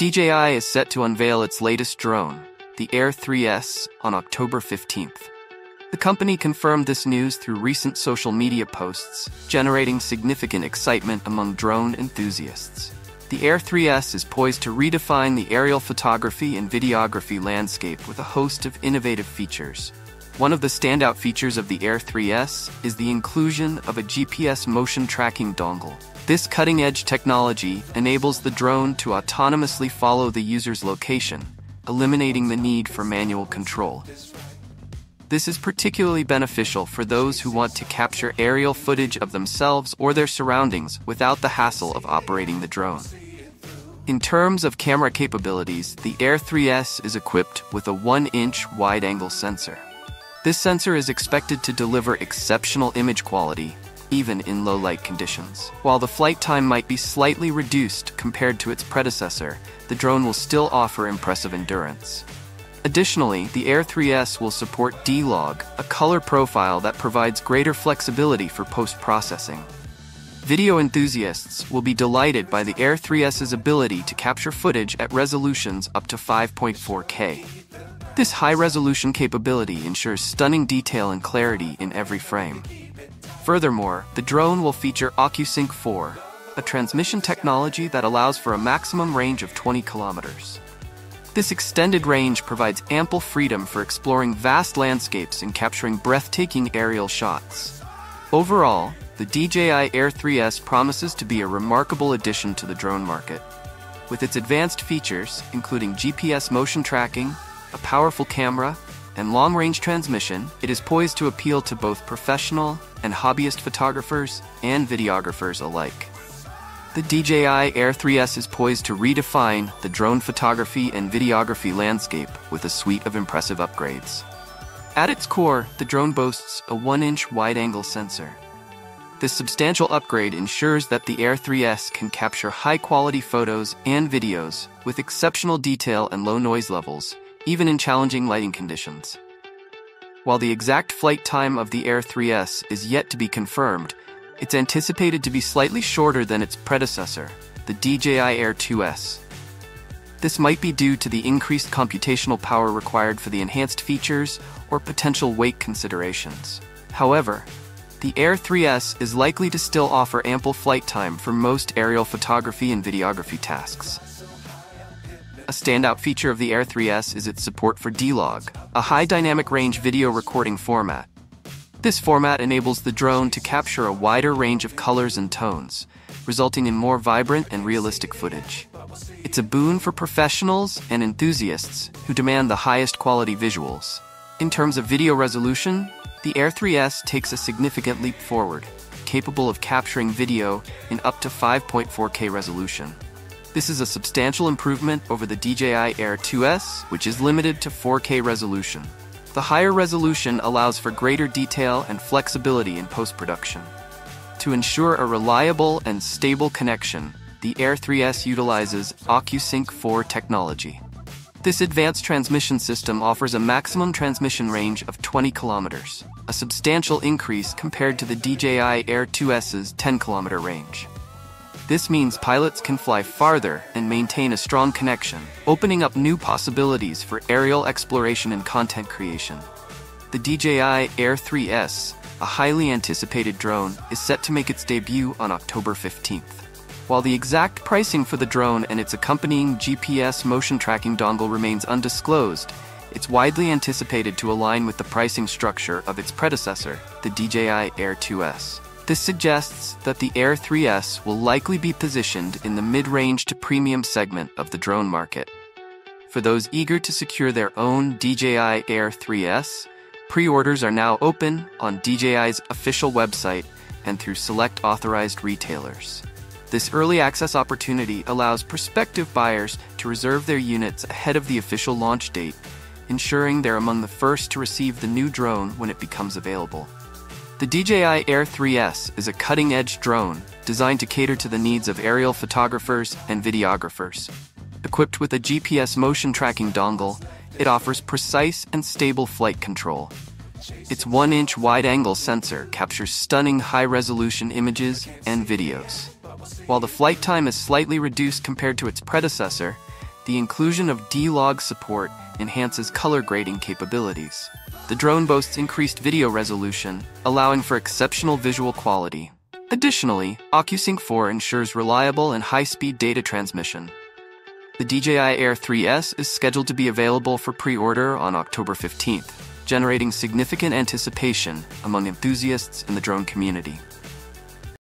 DJI is set to unveil its latest drone, the Air 3S, on October 15th. The company confirmed this news through recent social media posts, generating significant excitement among drone enthusiasts. The Air 3S is poised to redefine the aerial photography and videography landscape with a host of innovative features. One of the standout features of the Air 3S is the inclusion of a GPS motion tracking dongle. This cutting edge technology enables the drone to autonomously follow the user's location, eliminating the need for manual control. This is particularly beneficial for those who want to capture aerial footage of themselves or their surroundings without the hassle of operating the drone. In terms of camera capabilities, the Air 3S is equipped with a 1 inch wide angle sensor. This sensor is expected to deliver exceptional image quality, even in low light conditions. While the flight time might be slightly reduced compared to its predecessor, the drone will still offer impressive endurance. Additionally, the Air 3S will support D-Log, a color profile that provides greater flexibility for post-processing. Video enthusiasts will be delighted by the Air 3S's ability to capture footage at resolutions up to 5.4K. This high-resolution capability ensures stunning detail and clarity in every frame. Furthermore, the drone will feature OcuSync 4, a transmission technology that allows for a maximum range of 20 kilometers. This extended range provides ample freedom for exploring vast landscapes and capturing breathtaking aerial shots. Overall, the DJI Air 3S promises to be a remarkable addition to the drone market. With its advanced features, including GPS motion tracking, a powerful camera, and long range transmission, it is poised to appeal to both professional and hobbyist photographers and videographers alike. The DJI Air 3S is poised to redefine the drone photography and videography landscape with a suite of impressive upgrades. At its core, the drone boasts a 1 inch wide angle sensor. This substantial upgrade ensures that the Air 3S can capture high quality photos and videos with exceptional detail and low noise levels, even in challenging lighting conditions. While the exact flight time of the Air 3S is yet to be confirmed, it's anticipated to be slightly shorter than its predecessor, the DJI Air 2S. This might be due to the increased computational power required for the enhanced features or potential weight considerations. However, the Air 3S is likely to still offer ample flight time for most aerial photography and videography tasks. A standout feature of the Air 3S is its support for D-Log, a high dynamic range video recording format. This format enables the drone to capture a wider range of colors and tones, resulting in more vibrant and realistic footage. It's a boon for professionals and enthusiasts who demand the highest quality visuals. In terms of video resolution, the Air 3S takes a significant leap forward, capable of capturing video in up to 5.4K resolution. This is a substantial improvement over the DJI Air 2S, which is limited to 4K resolution. The higher resolution allows for greater detail and flexibility in post production. To ensure a reliable and stable connection, the Air 3S utilizes OcuSync 4 technology. This advanced transmission system offers a maximum transmission range of 20 kilometers, a substantial increase compared to the DJI Air 2S's 10 kilometer range. This means pilots can fly farther and maintain a strong connection, opening up new possibilities for aerial exploration and content creation. The DJI Air 3S, a highly anticipated drone, is set to make its debut on October 15th. While the exact pricing for the drone and its accompanying GPS motion tracking dongle remains undisclosed, it's widely anticipated to align with the pricing structure of its predecessor, the DJI Air 2S. This suggests that the Air 3S will likely be positioned in the mid range to premium segment of the drone market. For those eager to secure their own DJI Air 3S, pre orders are now open on DJI's official website and through select authorized retailers. This early access opportunity allows prospective buyers to reserve their units ahead of the official launch date, ensuring they're among the first to receive the new drone when it becomes available. The DJI Air 3S is a cutting edge drone designed to cater to the needs of aerial photographers and videographers. Equipped with a GPS motion tracking dongle, it offers precise and stable flight control. Its 1 inch wide angle sensor captures stunning high resolution images and videos. While the flight time is slightly reduced compared to its predecessor, the inclusion of D-Log support enhances color grading capabilities. The drone boasts increased video resolution, allowing for exceptional visual quality. Additionally, OcuSync 4 ensures reliable and high-speed data transmission. The DJI Air 3S is scheduled to be available for pre-order on October 15th, generating significant anticipation among enthusiasts in the drone community.